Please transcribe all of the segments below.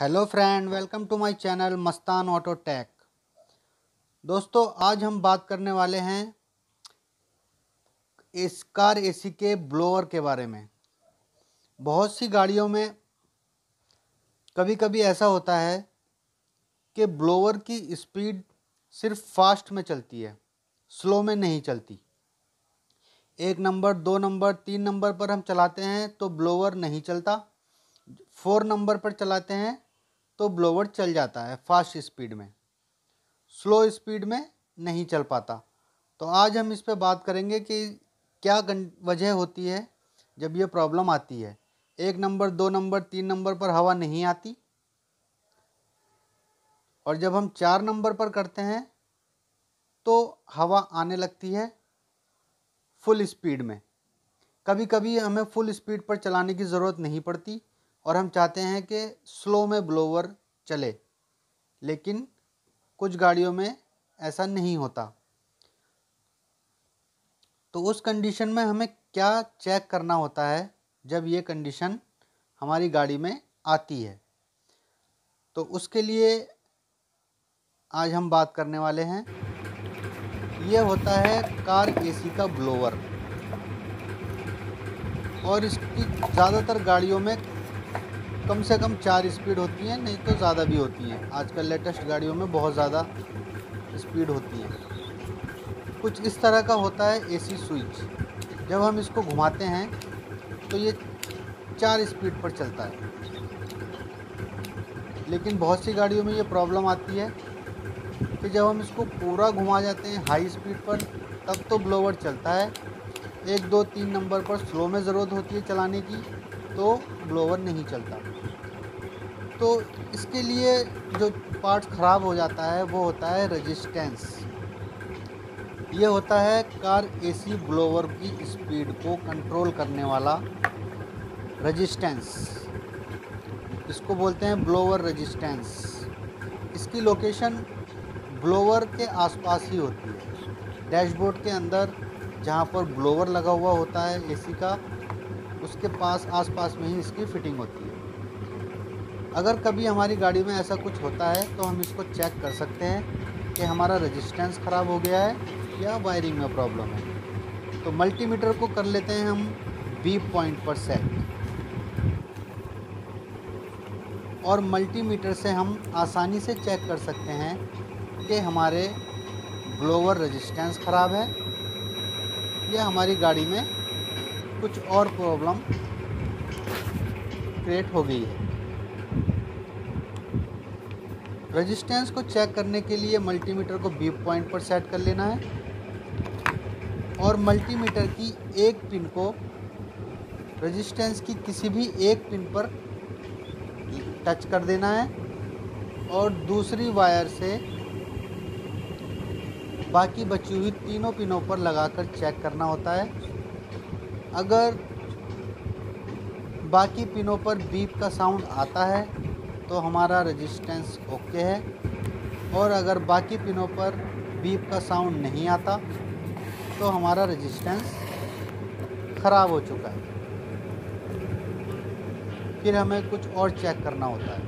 Hello friend, welcome to my channel Mastan auto tech. दोस्तों, आज हम बात करने वाले हैं इस कार एसी के ब्लोअर के बारे में। बहुत सी गाड़ियों में कभी कभी ऐसा होता है कि ब्लोअर की स्पीड सिर्फ़ फास्ट में चलती है, स्लो में नहीं चलती। एक नंबर, दो नंबर, तीन नंबर पर हम चलाते हैं तो ब्लोअर नहीं चलता, फोर नंबर पर चलाते हैं तो ब्लोवर चल जाता है फास्ट स्पीड में। स्लो स्पीड में नहीं चल पाता। तो आज हम इस पर बात करेंगे कि क्या वजह होती है जब ये प्रॉब्लम आती है। एक नंबर दो नंबर तीन नंबर पर हवा नहीं आती। और जब हम चार नंबर पर करते हैं तो हवा आने लगती है फुल स्पीड में। कभी कभी हमें फुल स्पीड पर चलाने की ज़रूरत नहीं पड़ती। और हम चाहते हैं कि स्लो में ब्लोवर चले, लेकिन कुछ गाड़ियों में ऐसा नहीं होता। तो उस कंडीशन में हमें क्या चेक करना होता है जब ये कंडीशन हमारी गाड़ी में आती है? तो उसके लिए आज हम बात करने वाले हैं। ये होता है कार एसी का ब्लोवर और इसकी ज़्यादातर गाड़ियों में कम से कम चार स्पीड होती हैं, नहीं तो ज़्यादा भी होती हैं। आजकल लेटेस्ट गाड़ियों में बहुत ज़्यादा स्पीड होती है। कुछ इस तरह का होता है एसी स्विच। जब हम इसको घुमाते हैं तो ये चार स्पीड पर चलता है। लेकिन बहुत सी गाड़ियों में ये प्रॉब्लम आती है कि जब हम इसको पूरा घुमा जाते हैं हाई स्पीड पर, तब तो ब्लोवर चलता है। एक, दो, तीन नंबर पर स्लो में ज़रूरत होती है चलाने की तो ब्लोवर नहीं चलता। तो इसके लिए जो पार्ट ख़राब हो जाता है, वो होता है रेजिस्टेंस ये होता है कार एसी ब्लोवर की स्पीड को कंट्रोल करने वाला रेजिस्टेंस इसको बोलते हैं ब्लोवर रेजिस्टेंस इसकी लोकेशन ब्लोवर के आसपास ही होती है। डैशबोर्ड के अंदर जहाँ पर ब्लोवर लगा हुआ होता है एसी का, उसके पास, आसपास में ही इसकी फिटिंग होती है। अगर कभी हमारी गाड़ी में ऐसा कुछ होता है तो हम इसको चेक कर सकते हैं कि हमारा रजिस्टेंस ख़राब हो गया है या वायरिंग में प्रॉब्लम है। तो मल्टीमीटर को कर लेते हैं हम बी पॉइंट पर सेट और मल्टीमीटर से हम आसानी से चेक कर सकते हैं कि हमारे ब्लोवर रजिस्टेंस ख़राब है या हमारी गाड़ी में कुछ और प्रॉब्लम क्रिएट हो गई है। रेजिस्टेंस को चेक करने के लिए मल्टीमीटर को बी पॉइंट पर सेट कर लेना है। और मल्टीमीटर की एक पिन को रेजिस्टेंस की किसी भी एक पिन पर टच कर देना है। और दूसरी वायर से बाकी बची हुई तीनों पिनों पर लगाकर चेक करना होता है। अगर बाकी पिनों पर बीप का साउंड आता है तो हमारा रेजिस्टेंस ओके है। और अगर बाकी पिनों पर बीप का साउंड नहीं आता तो हमारा रेजिस्टेंस ख़राब हो चुका है। फिर हमें कुछ और चेक करना होता है।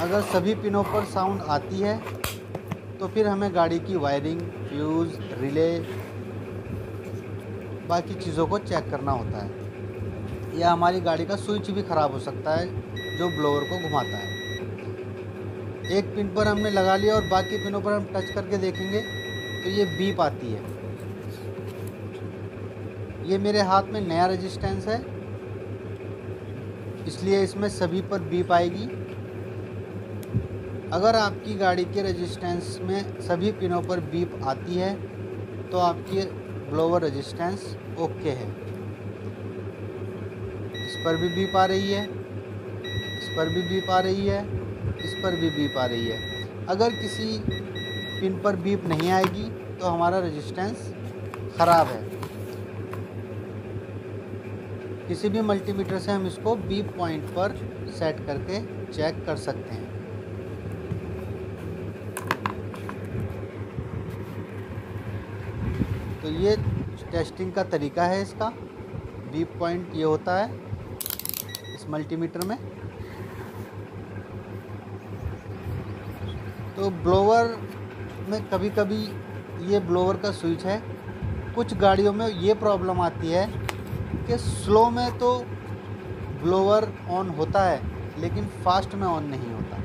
अगर सभी पिनों पर साउंड आती है तो फिर हमें गाड़ी की वायरिंग फ्यूज़ रिले बाकी चीज़ों को चेक करना होता है। या हमारी गाड़ी का स्विच भी ख़राब हो सकता है, जो ब्लोअर को घुमाता है। एक पिन पर हमने लगा लिया और बाकी पिनों पर हम टच करके देखेंगे तो ये बीप आती है। ये मेरे हाथ में नया रेजिस्टेंस है, इसलिए इसमें सभी पर बीप आएगी। अगर आपकी गाड़ी के रेजिस्टेंस में सभी पिनों पर बीप आती है तो आपकी ब्लोवर रेजिस्टेंस ओके है। इस पर भी बीप आ रही है। इस पर भी बीप आ रही है। इस पर भी बीप आ रही है। अगर किसी पिन पर बीप नहीं आएगी तो हमारा रेजिस्टेंस ख़राब है। किसी भी मल्टीमीटर से हम इसको बीप पॉइंट पर सेट करके चेक कर सकते हैं। तो ये टेस्टिंग का तरीका है इसका। बीप पॉइंट ये होता है। इस मल्टीमीटर में। तो ब्लोवर में कभी कभी ये ब्लोवर का स्विच है। कुछ गाड़ियों में ये प्रॉब्लम आती है कि स्लो में तो ब्लोवर ऑन होता है, लेकिन फास्ट में ऑन नहीं होता।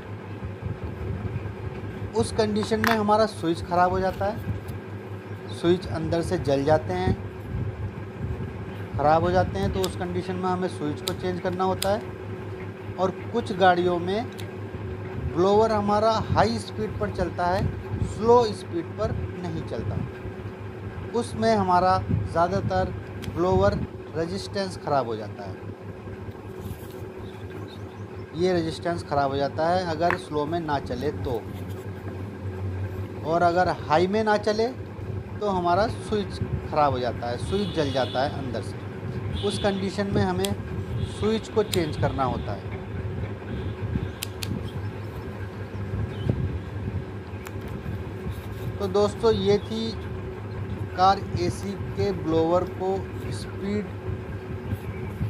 उस कंडीशन में हमारा स्विच ख़राब हो जाता है। स्विच अंदर से जल जाते हैं। ख़राब हो जाते हैं तो उस कंडीशन में हमें स्विच को चेंज करना होता है। और कुछ गाड़ियों में ब्लोवर हमारा हाई स्पीड पर चलता है स्लो स्पीड पर नहीं चलता। उसमें हमारा ज़्यादातर ब्लोवर रेजिस्टेंस ख़राब हो जाता है। ये रेजिस्टेंस ख़राब हो जाता है अगर स्लो में ना चले तो। और अगर हाई में ना चले तो हमारा स्विच ख़राब हो जाता है स्विच जल जाता है अंदर से। उस कंडीशन में हमें स्विच को चेंज करना होता है। तो दोस्तों, ये थी कार एसी के ब्लोवर को स्पीड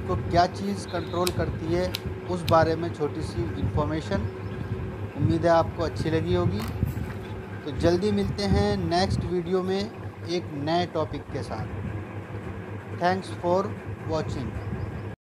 को क्या चीज़ कंट्रोल करती है, उस बारे में छोटी सी इन्फॉर्मेशन उम्मीद है आपको अच्छी लगी होगी। तो जल्दी मिलते हैं नेक्स्ट वीडियो में एक नए टॉपिक के साथ। Thanks for watching.